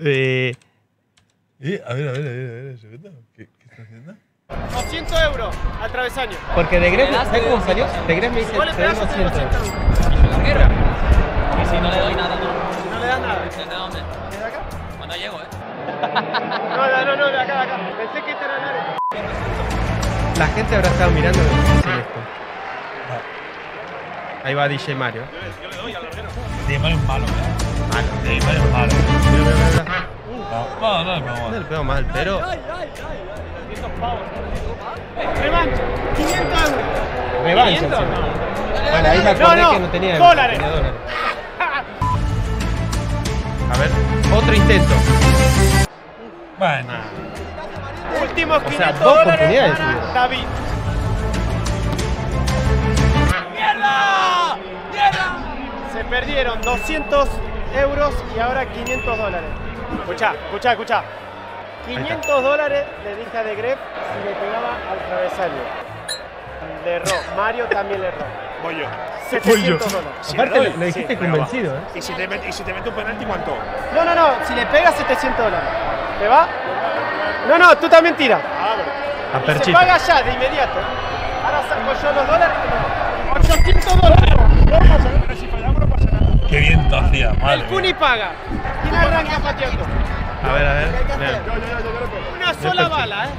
Eh, Eh, a ver, a ver, a ver, a ver. ¿Qué, qué está haciendo? 200 euros al travesaño. porque de Gref, ¿sabes cómo salió? De Gref me dice, te doy a 200 200 euros. euros. guerra. Y si no le doy nada, no. No le das nada. ¿Desde dónde? ¿Desde acá? Cuando llego, ¿eh? No, no, no, no, de acá, de acá. Pensé que este era el área. La gente habrá estado mirando que esto. Ahí va DJ Mario. De Mario es malo, ¿eh? Malo. Mario es malo. Mira. No, no, no, no, No no. le pego mal, pero. Revancha. 500 euros. Revancha. 500, encima. no. Bueno, ahí me No, acordé no, que no tenía dólares. A ver, otro intento. Bueno, Últimos 500 sea, dos dólares. David. Perdieron 200 euros y ahora 500 dólares. Escucha, escucha, escucha. 500 dólares le dije a De Gref si le pegaba al travesaño. Le erró. Mario también le erró. Voy yo. 700 dólares. Si Aparte, le le, doy, le dijiste sí, convencido, ¿eh? ¿Y si, te met- y si te meto un penalti, cuánto? No, no, no. Si le pega 700 dólares. ¿Te va? No, no, tú también tira. A Se Perchita. paga ya de inmediato. Ahora saco yo los dólares. y no. 800 dólares. Pero si fallamos no pasa nada. qué hacía, madre. El Cuni paga. ¿Quién arranca pateando? A ver, a ver. mira. Una sola bala, ¿eh?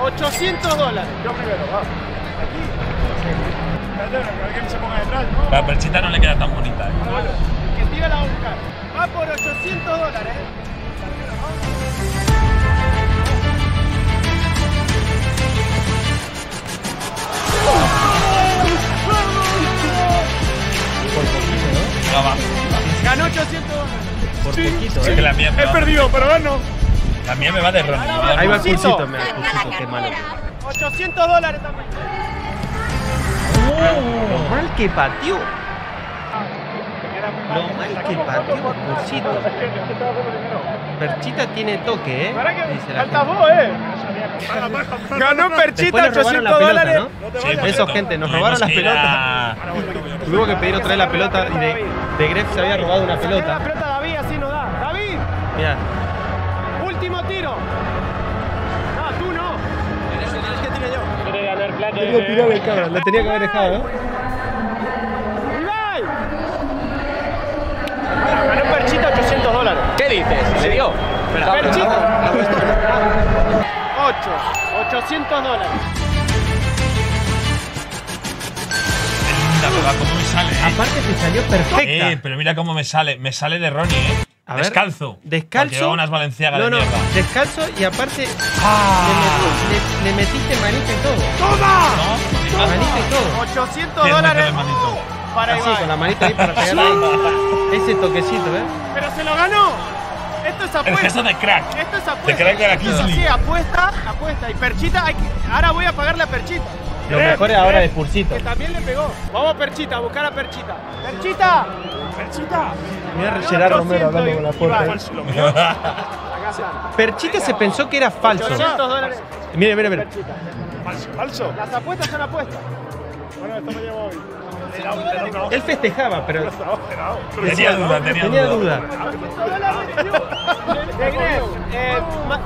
800 dólares. Yo primero, va. Aquí. Alguien se ponga detrás, ¿no? La perchita no le queda tan bonita, ¿eh? Que tira la va a buscar. Va por 800 dólares, ¿eh? Ganó 800 dólares. Por poquito, Es ¿eh? que la mía me He va, perdido, pero gano. la mía me va de Ronnie. Ahí va el Pulsito. pulsito, mira, el pulsito, qué malo. 800 dólares también. Lo mal que pateó. Lo mal que pateó el pulsito. Perchita tiene toque, ¿eh? Dice la faltas gente. vos, ¿eh? Ganó Perchita le robaron 800 la pelota, dólares. ¿no? Sí, Eso, gente, nos robaron las pelotas. Tuvimos que pedir otra vez la pelota y de, de Gref se había robado una Saqué la pelota. pelota David, así no da. David, Mira, último tiro. No, tú no. Quiere ganar plata. el cabrón, lo tenía que haber dejado, ¿no? Ibai. Ganó Perchita 800 dólares. ¿Qué dices? ¿Le dio? Perchita. 8. 800 dólares. Cómo me sale, ¿eh? Aparte te salió perfecta. Eh, pero mira cómo me sale. Me sale de Ronnie, ¿eh? A ver. descalzo. Descalzo. Porque lleva unas valenciagas No, de no, mierda. descalzo y aparte Ah. le, le- le metiste manita y todo. ¿No? Manita y todo. 800 Bien, dólares para Así, Ibai. con la manita ahí para pegarle ahí. Ese toquecito, ¿eh? Pero se lo ganó. Esto es El apuesta. gesto de crack. Esto es apuesta. De crack de la Kingsley. así, apuesta, apuesta. Y Perchita, hay que- ahora voy a pagarle a Perchita. Lo Eh, mejor es ahora eh, de Pulsito. Que también le pegó. Vamos a Perchita, a buscar a Perchita. ¡Perchita! ¡Perchita! Mira Gerard Romero hablando con la puerta. Perchita se pensó que era falso. 800 dólares. Mire, mire, mire. Perchita. Falso. Falso. Las apuestas son apuestas. Bueno, esto me llevo hoy. Él festejaba, pero. Tenía duda, tenía, tenía duda. Eh,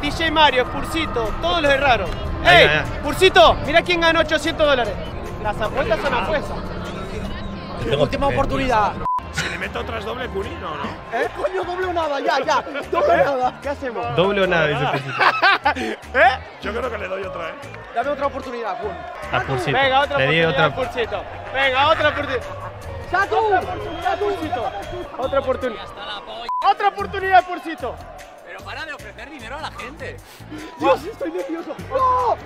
DJ Mario, Pursito, todos los erraron. ¡Ey! ahí, Pursito, mira quién ganó 800 dólares. Las apuestas son apuestas. Última oportunidad. Si le meto otras doble, Cuni, no, no. ¿Eh? Coño, doble o nada, ya, ya. Doble o nada. ¿Qué hacemos? doble o nada, dice. ¿Eh? Yo creo que le doy otra, ¿eh? Dame otra oportunidad, Kun. A Pulsito. Venga, otra Le di oportunidad, otra. Pursito. Venga, otra oportunidad. Otra oportunidad, Pursito. Otra oportunidad. Otra oportunidad, Pursito. Pero para de ofrecer dinero a la gente. Dios, estoy nervioso. ¡No!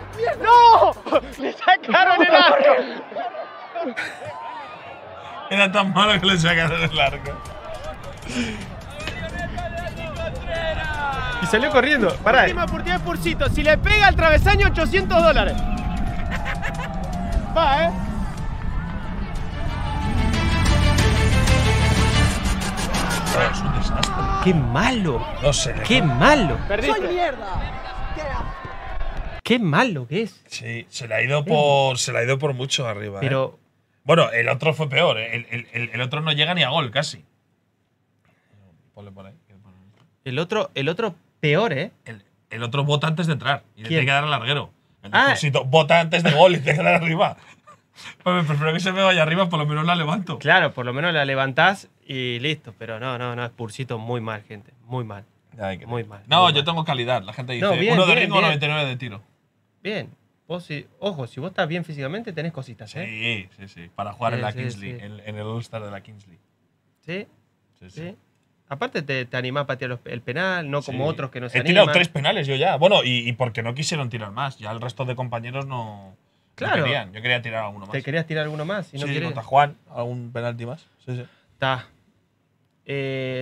¡No! Le sacaron el arco. Era tan malo que le sacaron el arco. Y salió corriendo. Pará. Última oportunidad de Pursito. Si le pega al travesaño, 800 dólares. Va, ¿eh? ¡Qué malo! No sé. ¡Qué malo! Perdiste. ¡Qué malo que es! Sí, se le ha ido por, se le ha ido por mucho arriba. ¿eh? Pero Bueno, el otro fue peor. ¿eh? El, el- el- el otro no llega ni a gol, casi. Ponle por ahí. El otro, el otro peor, ¿eh? El, el otro vota antes de entrar. Y le ¿Quién? tiene que dar al larguero. El Ah. Vota antes de gol y tiene que dar arriba. Pues prefiero que se me vaya arriba, por lo menos la levanto. Claro, por lo menos la levantás y listo. Pero no, no, no, Spursito muy mal, gente. Muy mal. Ay, Muy mal, No, muy yo mal. tengo calidad. La gente dice No, bien, uno de bien, ritmo, bien. 99 de tiro. Bien. Vos si- ojo, si vos estás bien físicamente, tenés cositas, ¿eh? Sí, sí, sí. Para jugar Sí, en la sí, Kingsley, sí. En, en el All-Star de la Kingsley. Sí, Sí, sí. sí. Aparte te, te animás a patear los- el penal, no como Sí. otros que no se He tirado tres penales yo ya. Bueno, y, y porque no quisieron tirar más. Ya el resto de compañeros no, querían. Yo quería tirar alguno más. ¿Te querías tirar alguno más? Y no sí, querés. contra Juan, algún penalti más. Sí, sí. Está. Eh,